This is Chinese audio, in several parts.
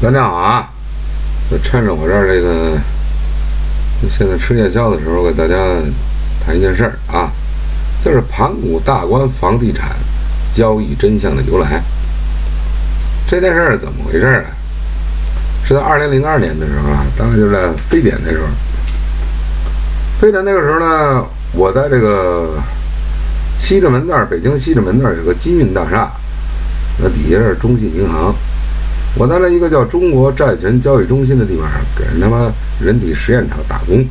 大家好啊！我趁着我这儿这个现在吃夜宵的时候，给大家谈一件事儿啊，就是盘古大观房地产交易真相的由来。这件事儿怎么回事儿啊？是在二零零二年的时候啊，大概就在非典那时候。非典那个时候呢，我在这个西直门那儿，北京西直门那儿有个金运大厦，那底下是中信银行。我在那一个叫中国债权交易中心的地方，给人他妈人体实验场打工，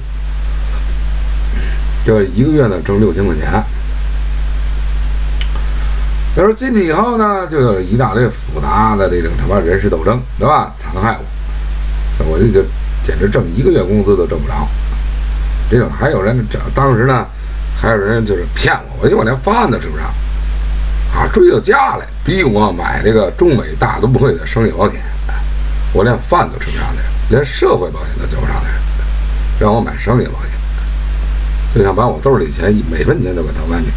就一个月呢挣六千块钱。他说进去以后呢，就有一大堆复杂的这种他妈人事斗争，对吧？残害我，我就就简直挣一个月工资都挣不着。这种还有人这当时呢，还有人就是骗我，我因为我连饭都吃不上。啊，追到家来，逼我买这个中美大都不会的生意保险，我连饭都吃不上的人，连社会保险都交不上的人，让我买生意保险，就想把我兜里钱每分钱都给掏干净。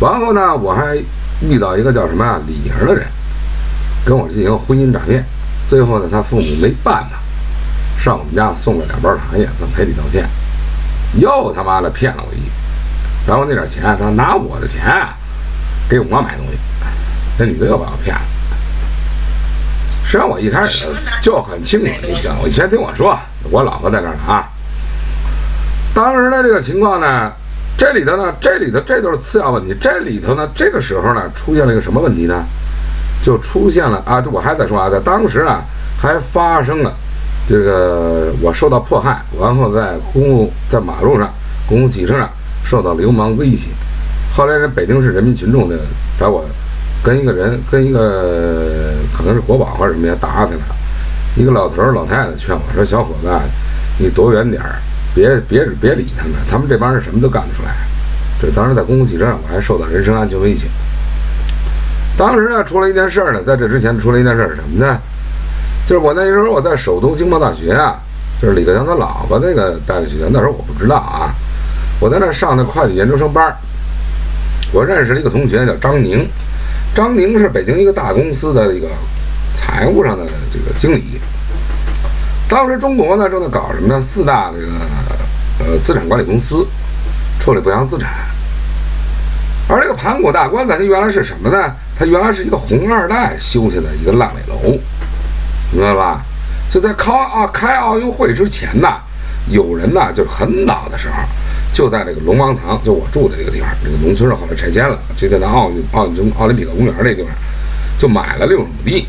完后呢，我还遇到一个叫什么啊李莹的人，跟我进行婚姻诈骗，最后呢，他父母没办法，上我们家送了两包茶叶，算赔礼道歉，又他妈的骗了我一笔。然后那点钱，他拿我的钱给我买东西，那女的又把我骗了。实际上我一开始就很清楚，你讲，你先听我说，我老婆在这儿呢啊。当时的这个情况呢，这里头呢，这里头这都是次要问题。这里头呢，这个时候呢，出现了一个什么问题呢？就出现了啊，我还在说啊，在当时啊，还发生了这个我受到迫害，然后在公共在马路上公共汽车上。受到流氓威胁，后来人北京市人民群众呢找我，跟一个人跟一个可能是国宝或者什么呀打起来了，一个老头老太太劝我说：“小伙子，你躲远点儿，别别别理他们，他们这帮人什么都干得出来。”这当时在公共汽车上我还受到人身安全威胁。当时呢出了一件事儿呢，在这之前出了一件事儿什么呢？就是我那时候我在首都经贸大学啊，就是李克强他老婆那个大学，那时候我不知道啊。我在那上的会计研究生班我认识了一个同学叫张宁，张宁是北京一个大公司的一个财务上的这个经理。当时中国呢正在搞什么呢？四大这个呃资产管理公司处理不良资产，而这个盘古大观呢，它原来是什么呢？它原来是一个红二代修下的一个烂尾楼，明白吧？就在开啊开奥运会之前呢，有人呢就是很早的时候。就在这个龙王堂，就我住的这个地方，这个农村后来拆迁了，就在那奥运奥运中奥林匹克公园那地方，就买了六十亩地，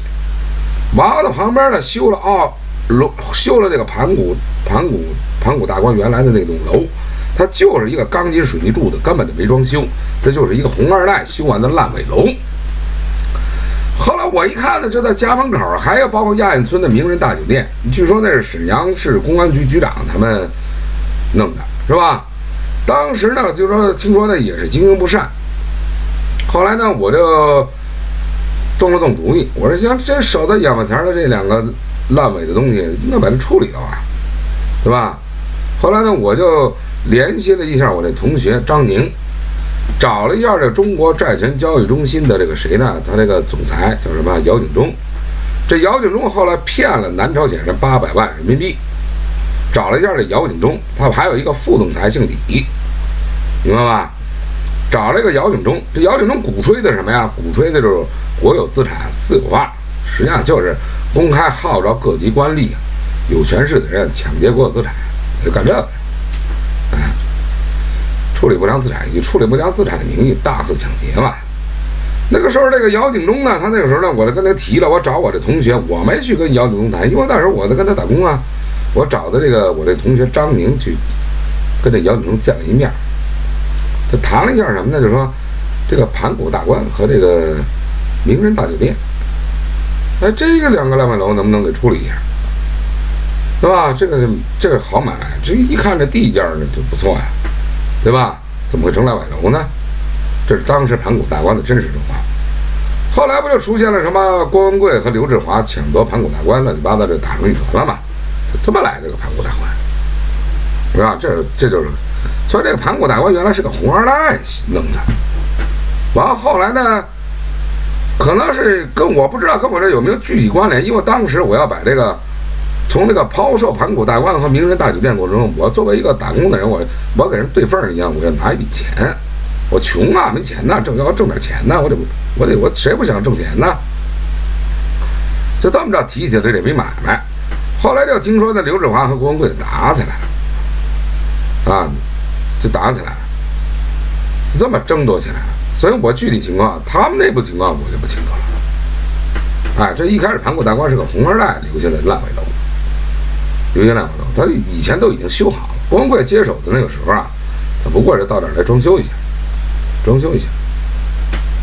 完了旁边呢修了奥龙修了这个盘古盘古盘古大观原来的那栋楼，它就是一个钢筋水泥柱子，根本就没装修，这就是一个红二代修完的烂尾楼。后来我一看呢，就在家门口还有包括亚运村的名人大酒店，据说那是沈阳市公安局局长他们弄的，是吧？当时呢，就说听说呢也是经营不善。后来呢，我就动了动主意，我说像这守在眼巴前的这两个烂尾的东西，那把它处理了啊，对吧？后来呢，我就联系了一下我那同学张宁，找了一下这中国债权交易中心的这个谁呢？他这个总裁叫什么？姚景忠。这姚景忠后来骗了南朝鲜人八百万人民币。找了一下这姚景忠，他还有一个副总裁姓李。明白吧？找了一个姚景忠，这姚景忠鼓吹的什么呀？鼓吹的就是国有资产私有化，实际上就是公开号召各级官吏、有权势的人抢劫国有资产，就干这个。哎，处理不良资产，以处理不良资产的名义大肆抢劫嘛。那个时候，这个姚景忠呢，他那个时候呢，我就跟他提了，我找我这同学，我没去跟姚景忠谈，因为那时候我在跟他打工啊。我找的这个我这同学张宁去跟这姚景忠见了一面。他谈了一下什么呢？就是说这个盘古大观和这个名人大酒店，哎，这个两个烂尾楼能不能给处理一下？对吧？这个这个好买，这一看这地价呢就不错呀，对吧？怎么会成烂尾楼呢？这是当时盘古大观的真实状况。后来不就出现了什么郭文贵和刘志华抢夺盘古大观，乱七八糟这打成一团了嘛？这么来的个盘古大观，是吧？这这就是。所以这个盘古大观原来是个红二代弄的，完了后来呢，可能是跟我不知道跟我这有没有具体关联，因为当时我要把这个从那个抛售盘古大观和名人大酒店过程中，我作为一个打工的人，我我给人对缝一样，我要拿一笔钱。我穷啊，没钱呐，挣要挣点钱呐，我得我得我谁不想挣钱呢？就这么着提起来这笔买卖，后来就听说那刘志华和郭文贵打起来了，啊，就打起来了，这么争夺起来了。所以我具体情况，他们内部情况我就不清楚了。哎，这一开始盘古大观是个红二代留下的烂尾楼，留下烂尾楼，他以前都已经修好了。郭文贵接手的那个时候啊，他不过是到这儿来装修一下。装修一下，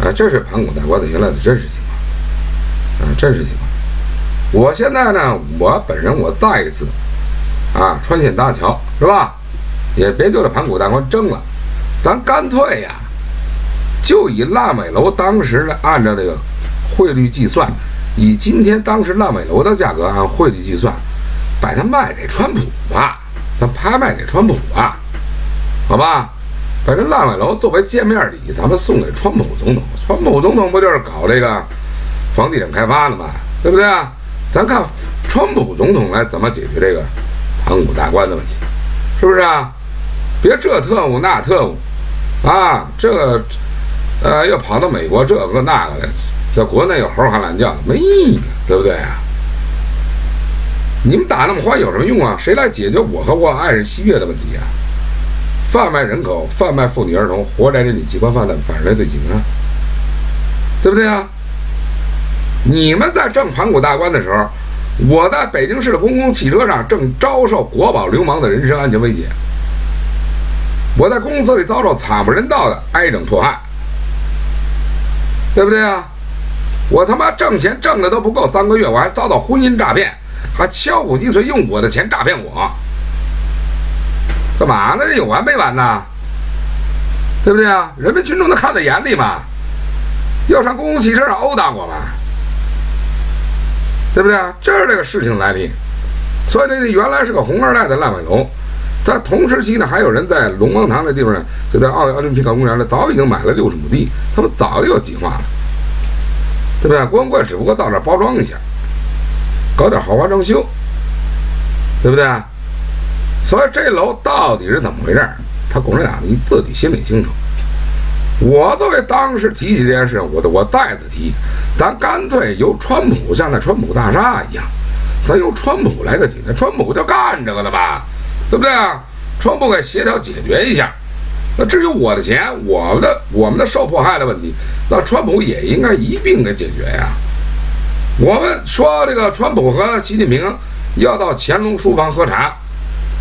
哎，这是盘古大观的原来的真实情况，啊，真实情况。我现在呢，我本人我再一次，啊，穿线搭桥是吧？也别就这盘古大观争了，咱干脆呀，就以烂尾楼当时的按照这个汇率计算，以今天当时烂尾楼的价格按汇率计算，把它卖给川普吧，咱拍卖给川普吧，好吧？把这烂尾楼作为见面礼，咱们送给川普总统。川普总统不就是搞这个房地产开发的吗？对不对啊？咱看川普总统来怎么解决这个盘古大观的问题，是不是啊？别这特务那特务啊，这个呃又跑到美国这个那个的，在国内又嚎喊懒叫，没意义，对不对啊？你们打那么欢有什么用啊？谁来解决我和我爱人西月的问题啊？贩卖人口、贩卖妇女儿童，活摘这里器官犯的反人类罪行啊，对不对啊？你们在正盘古大观的时候，我在北京市的公共汽车上正遭受国宝流氓的人身安全威胁，我在公司里遭受惨不忍睹的挨整迫害，对不对啊？我他妈挣钱挣的都不够三个月，我还遭到婚姻诈骗，还敲骨击髓用我的钱诈骗我。干嘛呢？这有完没完呢？对不对啊？人民群众都看在眼里嘛，要上公共汽车上殴打我们，对不对啊？这是这个事情来历。所以呢，原来是个红二代的烂尾楼，在同时期呢，还有人在龙王堂这地方，就在奥奥林匹克公园呢，早已经买了六十亩地，他们早就有计划了，对不对？光棍只不过到这包装一下，搞点豪华装修，对不对？所以这楼到底是怎么回事？他共产党你自己心里清楚。我作为当时提起这件事，我我再次提，咱干脆由川普像那川普大厦一样，咱由川普来个解决。川普就干这个的吧，对不对啊？川普给协调解决一下。那至于我的钱，我们的我们的受迫害的问题，那川普也应该一并给解决呀。我们说这个川普和习近平要到乾隆书房喝茶。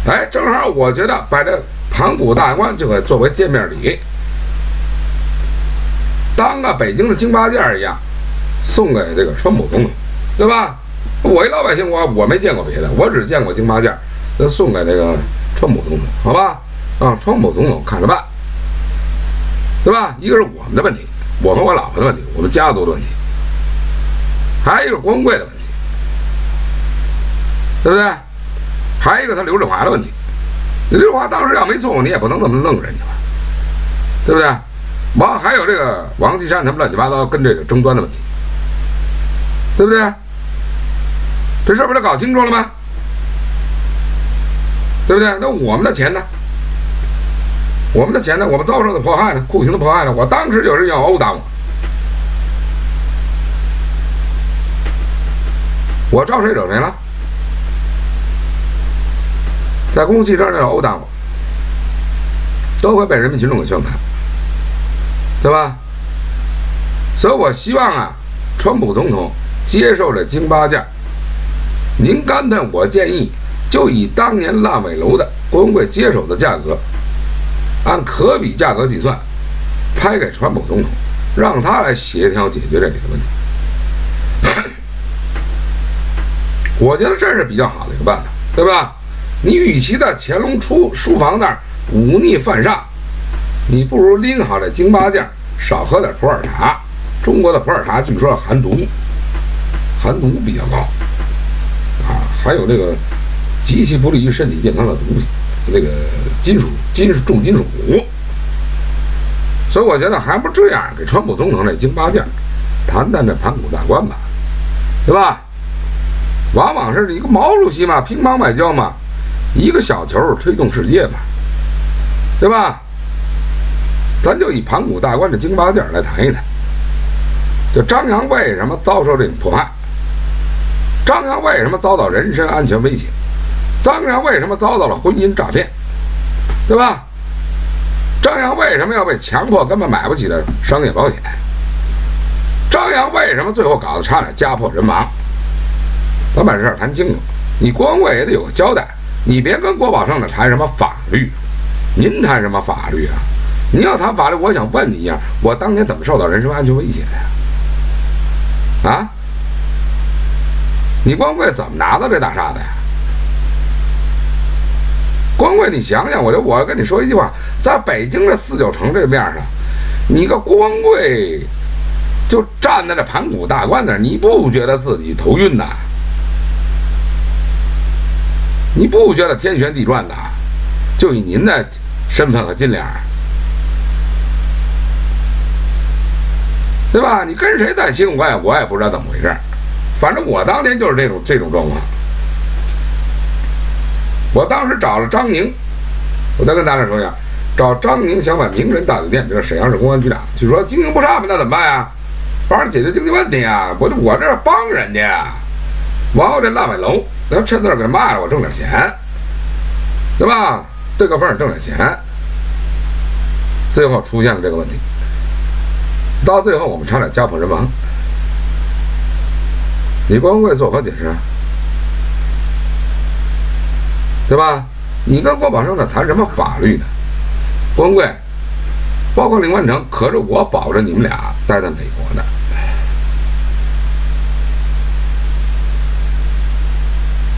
哎，正好，我觉得把这盘古大观就给作为见面礼，当个北京的京八件一样，送给这个川普总统，对吧？我一老百姓，我我没见过别的，我只见过京八件，那送给这个川普总统，好吧？啊，川普总统看着办，对吧？一个是我们的问题，我和我老婆的问题，我们家族的问题，还有一个光贵的问题，对不对？还有一个他刘志华的问题，刘志华当时要没送，你也不能这么弄人家吧，对不对？王还有这个王岐山他们乱七八糟跟这个争端的问题，对不对？这事不就搞清楚了吗？对不对？那我们的钱呢？我们的钱呢？我们遭受的迫害呢？酷刑的迫害呢？我当时有人要殴打我，我招谁惹谁了？在公共汽车上殴打我，都会被人民群众给宣判，对吧？所以我希望啊，川普总统接受这京八件，您干脆我建议就以当年烂尾楼的郭文贵接手的价格，按可比价格计算，拍给川普总统，让他来协调解决这里的问题。我觉得这是比较好的一个办法，对吧？你与其在乾隆出书房那儿忤逆犯上，你不如拎好这京八件，少喝点普洱茶。中国的普洱茶据说含毒，含毒比较高，啊，还有这个极其不利于身体健康的毒品，那个金属、金属重金属。所以我觉得还不这样，给川普总统这京八件，谈谈这盘古大观吧，对吧？往往是一个毛主席嘛，乒乓外交嘛，一个小球推动世界嘛，对吧？咱就以盘古大观的京八件来谈一谈。就张扬为什么遭受这种迫害？张扬为什么遭到人身安全威胁？张扬为什么遭到了婚姻诈骗？对吧？张扬为什么要被强迫根本买不起的商业保险？张扬为什么最后搞得差点家破人亡？咱把这事儿谈清楚，你国安会也得有个交代。你别跟郭宝胜那谈什么法律，您谈什么法律啊？您要谈法律，我想问你一下：我当年怎么受到人身安全威胁的呀？啊！你光贵怎么拿到这大厦的呀？光会，你想想，我就我跟你说一句话，在北京这四九城这面上，你个光贵就站在这盘古大观那儿，你不觉得自己头晕呐？你不觉得天旋地转呐？就以您的身份和斤两。对吧？你跟谁在亲我？也，我也不知道怎么回事反正我当年就是这种这种状况。我当时找了张宁，我再跟大家说一下，找张宁想买名人大酒店，这是沈阳市公安局长，就说经营不善嘛，那怎么办呀？帮着解决经济问题啊！我我这帮人家，完后这烂尾楼，咱趁那给卖了，我挣点钱，对吧？这个份挣点钱，最后出现了这个问题。到最后，我们差点家破人亡。你光会作何解释？对吧？你跟郭宝胜那谈什么法律呢？郭文贵，包括林万成，可是我保着你们俩待在美国的。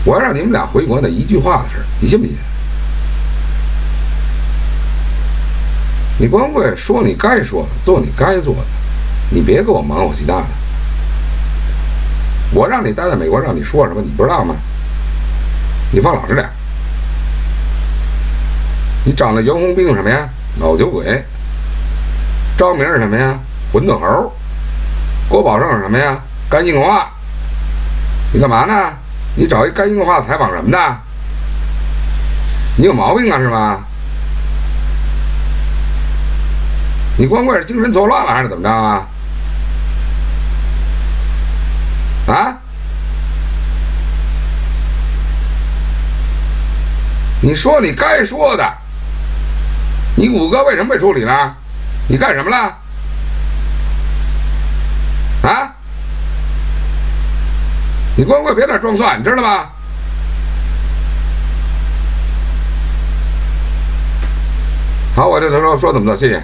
我要让你们俩回国那一句话的事你信不信？你光会说你该说的，做你该做的，你别给我忙活其他的。我让你待在美国，让你说什么，你不知道吗？你放老实点。你长了袁弘兵什么呀？老酒鬼。张明是什么呀？馄饨猴。郭宝胜是什么呀？干硬话。你干嘛呢？你找一干硬话采访什么呢？你有毛病啊，是吧？你光怪是精神错乱了还是怎么着啊？啊？你说你该说的，你五哥为什么被处理了？你干什么了？啊？你光怪别在这装蒜，你知道吗？好，我这头说说怎么着，谢谢。